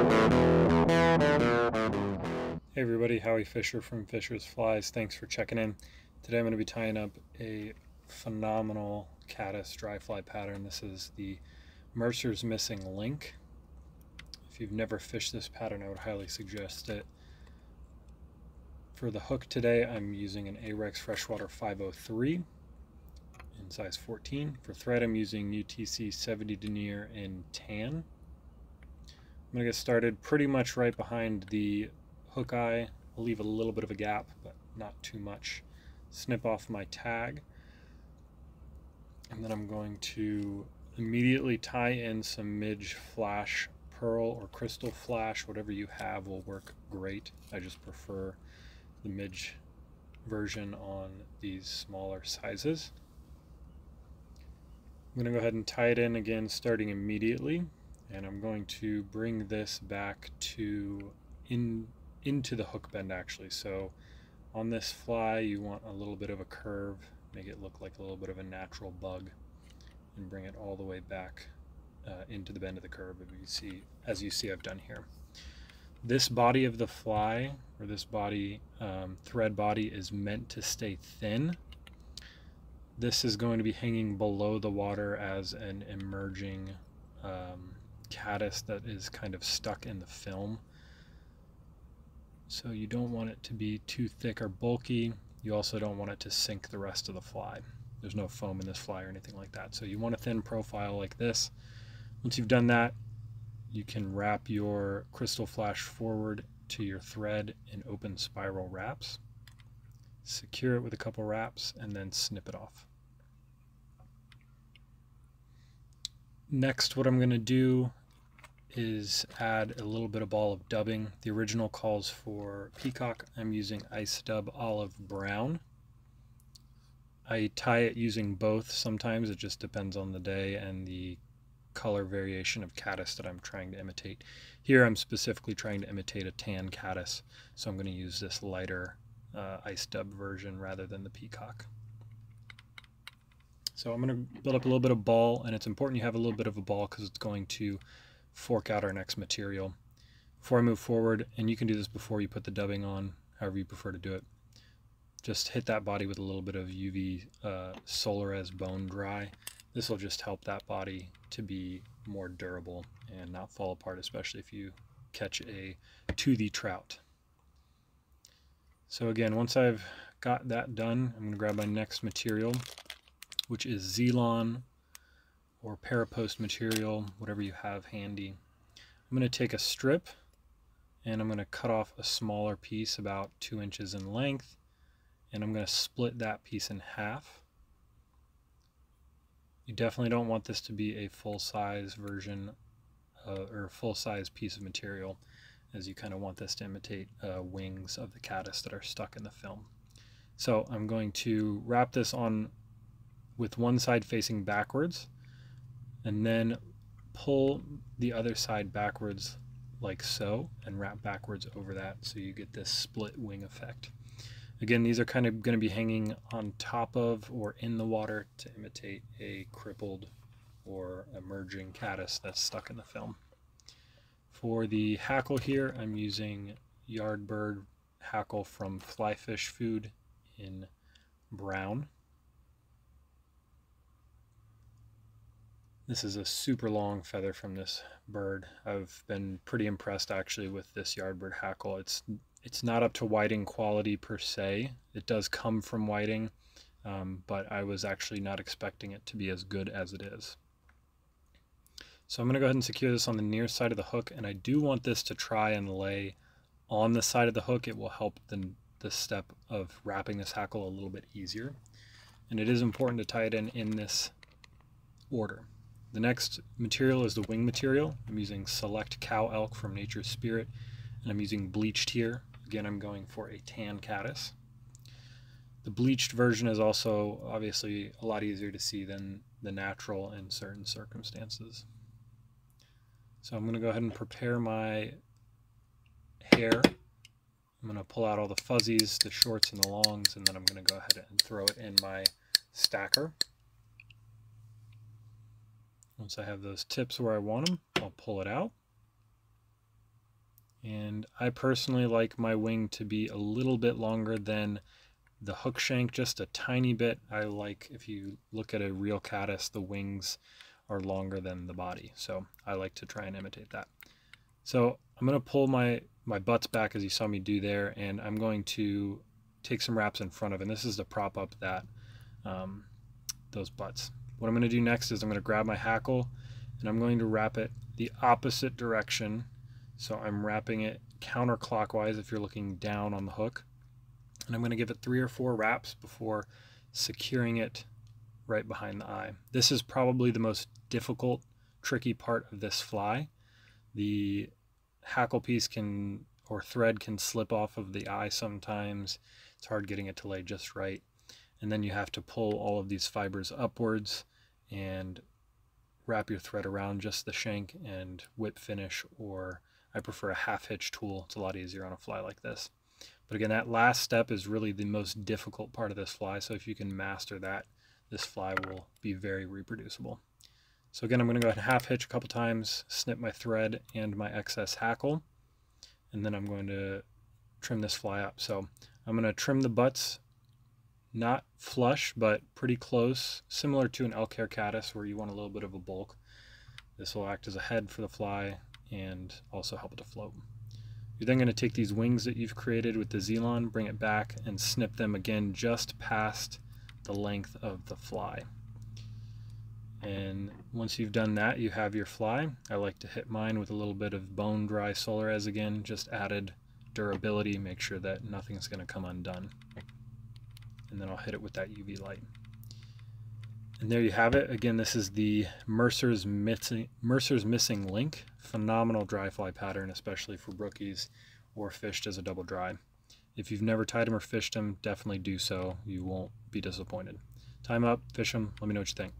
Hey everybody, Howie Fischer from Fischer's Flies. Thanks for checking in. Today I'm going to be tying up a phenomenal caddis dry fly pattern. This is the Mercer's Missing Link. If you've never fished this pattern, I would highly suggest it. For the hook today, I'm using an Ahrex Freshwater 503 in size 14. For thread, I'm using UTC 70 denier in tan. I'm going to get started pretty much right behind the hook eye. I'll leave a little bit of a gap, but not too much. Snip off my tag. And then I'm going to immediately tie in some Midge Flash Pearl or Krystal Flash, whatever you have will work great. I just prefer the Midge version on these smaller sizes. I'm going to go ahead and tie it in again starting immediately and I'm going to bring this back to in into the hook bend actually. So on this fly, you want a little bit of a curve, make it look like a little bit of a natural bug, and bring it all the way back uh, into the bend of the curve, as you see, as you see I've done here. This body of the fly, or this body, um, thread body, is meant to stay thin. This is going to be hanging below the water as an emerging um, caddis that is kind of stuck in the film. So you don't want it to be too thick or bulky. You also don't want it to sink the rest of the fly. There's no foam in this fly or anything like that. So you want a thin profile like this. Once you've done that, you can wrap your crystal flash forward to your thread in open spiral wraps. Secure it with a couple wraps and then snip it off. Next, what I'm going to do is add a little bit of ball of dubbing. The original calls for peacock. I'm using ice dub olive brown. I tie it using both sometimes. It just depends on the day and the color variation of caddis that I'm trying to imitate. Here I'm specifically trying to imitate a tan caddis, so I'm going to use this lighter uh, ice dub version rather than the peacock. So I'm going to build up a little bit of ball, and it's important you have a little bit of a ball because it's going to fork out our next material. Before I move forward, and you can do this before you put the dubbing on, however you prefer to do it, just hit that body with a little bit of UV uh, Solarez Bone Dry. This will just help that body to be more durable and not fall apart, especially if you catch a toothy trout. So again, once I've got that done, I'm going to grab my next material, which is Zelon or parapost material, whatever you have handy. I'm going to take a strip and I'm going to cut off a smaller piece about two inches in length and I'm going to split that piece in half. You definitely don't want this to be a full-size version uh, or full-size piece of material as you kind of want this to imitate uh, wings of the caddis that are stuck in the film. So I'm going to wrap this on with one side facing backwards and then pull the other side backwards like so and wrap backwards over that so you get this split wing effect. Again, these are kind of going to be hanging on top of or in the water to imitate a crippled or emerging caddis that's stuck in the film. For the hackle here, I'm using Yardbird hackle from Flyfish Food in brown. This is a super long feather from this bird. I've been pretty impressed actually with this yardbird hackle. It's it's not up to whiting quality per se. It does come from whiting, um, but I was actually not expecting it to be as good as it is. So I'm going to go ahead and secure this on the near side of the hook, and I do want this to try and lay on the side of the hook. It will help the, the step of wrapping this hackle a little bit easier. And it is important to tie it in in this order. The next material is the wing material. I'm using Select Cow Elk from Nature's Spirit, and I'm using bleached here. Again, I'm going for a tan caddis. The bleached version is also obviously a lot easier to see than the natural in certain circumstances. So I'm going to go ahead and prepare my hair. I'm going to pull out all the fuzzies, the shorts, and the longs, and then I'm going to go ahead and throw it in my stacker. Once I have those tips where I want them, I'll pull it out. And I personally like my wing to be a little bit longer than the hook shank, just a tiny bit. I like, if you look at a real caddis, the wings are longer than the body. So I like to try and imitate that. So I'm going to pull my, my butts back as you saw me do there, and I'm going to take some wraps in front of, and this is to prop up that um, those butts. What I'm going to do next is I'm going to grab my hackle and I'm going to wrap it the opposite direction. So I'm wrapping it counterclockwise if you're looking down on the hook. And I'm going to give it three or four wraps before securing it right behind the eye. This is probably the most difficult, tricky part of this fly. The hackle piece can or thread can slip off of the eye sometimes. It's hard getting it to lay just right. And then you have to pull all of these fibers upwards and wrap your thread around just the shank and whip finish or I prefer a half hitch tool. It's a lot easier on a fly like this. But again, that last step is really the most difficult part of this fly. So if you can master that, this fly will be very reproducible. So again, I'm going to go ahead and half hitch a couple times, snip my thread and my excess hackle, and then I'm going to trim this fly up. So I'm going to trim the butts not flush, but pretty close, similar to an elk hair caddis where you want a little bit of a bulk. This will act as a head for the fly and also help it to float. You're then going to take these wings that you've created with the Zelon, bring it back, and snip them again just past the length of the fly. And once you've done that, you have your fly. I like to hit mine with a little bit of bone dry Solarez again, just added durability, make sure that nothing's going to come undone and then I'll hit it with that UV light. And there you have it. Again, this is the Mercer's Missing, Mercer's Missing Link. Phenomenal dry fly pattern, especially for brookies or fished as a double dry. If you've never tied them or fished them, definitely do so. You won't be disappointed. Time up, fish them, let me know what you think.